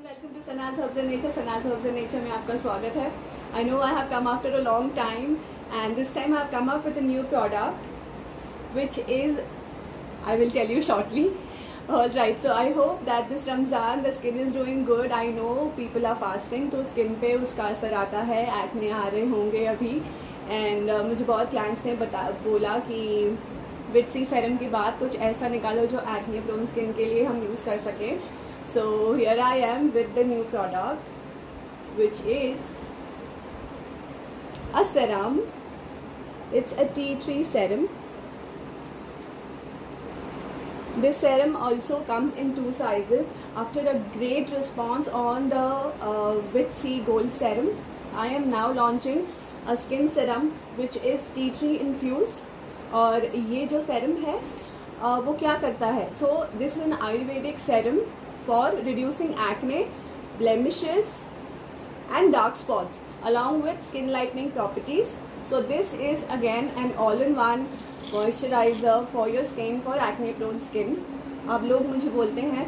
Welcome to Sana's herbs and nature Sana's herbs and nature में आपका स्वागत है. I know I have come after a long time and this time I have come up with a new product which is I will tell you shortly. Alright, so I hope that this Ramzan the skin is doing good. I know people are fasting तो skin पे उसका असर आता है. Acne आ रहे होंगे अभी. And uh, मुझे बहुत क्लाइंट्स ने बता बोला कि विट सी सेरम के बाद कुछ ऐसा निकालो जो एक्ने प्रोन स्किन के लिए हम यूज़ कर सकें. So here I am with the new product which is a serum it's a tea tree serum this serum also comes in two sizes after a great response on the uh, with C gold serum I am now launching a skin serum which is tea tree infused और ये जो serum है uh, वो क्या करता है so this is an Ayurvedic serum for reducing acne blemishes and dark spots along with skin lightening properties so this is again an all-in-one moisturizer for your skin for acne prone skin अब लोग मुझे बोलते हैं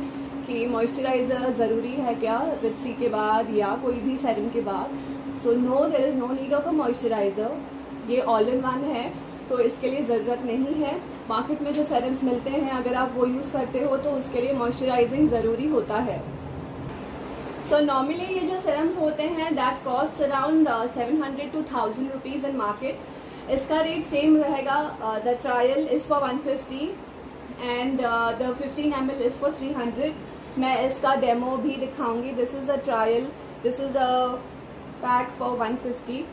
कि moisturiser ज़रूरी है क्या with C के बाद या कोई भी सेरम के बाद so no there is no need of a moisturiser ये ऑल इन वन है तो इसके लिए ज़रूरत नहीं है। मार्केट में जो सेरम्स मिलते हैं अगर आप वो यूज़ करते हो तो उसके लिए मॉइस्चराइजिंग ज़रूरी होता है। सो so, नॉर्मली ये जो सेरम्स होते हैं that cost around seven hundred to thousand rupees in market इसका रेट सेम रहेगा the trial is for one fifty and the fifteen M L is for three hundred मैं इसका डेमो भी दिखाऊँगी। This is a trial this is a pack for one fifty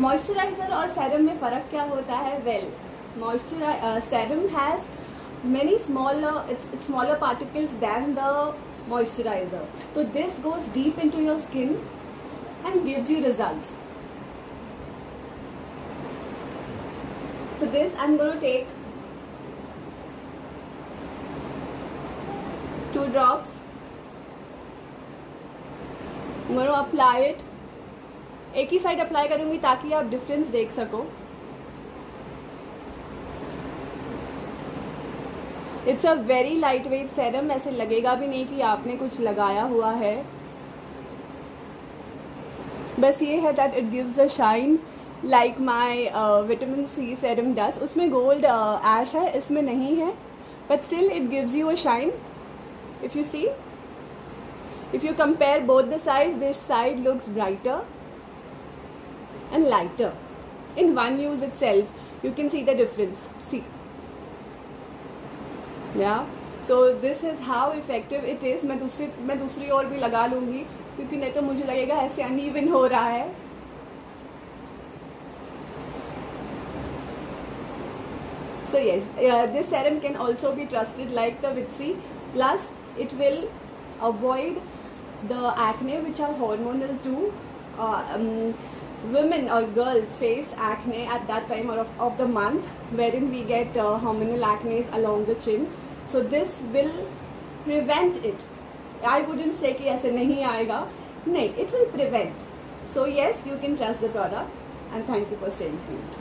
moisturiser और serum में फ़र्क क्या होता है? Well serum has many smaller smaller particles than the moisturiser तो this goes deep into your skin and gives you result so this I am go take two drops I'm going एक ही side apply करूँगी ताकि आप difference देख सको। It's a very lightweight serum ऐसे लगेगा भी नहीं कि आपने कुछ लगाया हुआ है। बस ये है that it gives a shine like my vitamin C serum does उसमें गोल्ड एश uh, है इसमें नहीं है but still it gives you a shine if you see if you compare both the size this side looks brighter and lighter. In one use itself, you can see the difference. See. Yeah. So this is how effective it is. मैं दूसरी मैं दूसरी और भी लगा लूंगी क्योंकि नहीं तो मुझे लगेगा ऐसे अनइवन हो रहा है So yes, uh, this serum can also be trusted like the Vitsi. Plus, it will avoid the acne which are hormonal too. Uh, um, women or girls face acne at that time or of, of the month wherein we get uh, hormonal acne along the chin so this will prevent it i wouldn't say ki aise nahi aayega nahi it will prevent so yes you can trust the product and thank you for staying tuned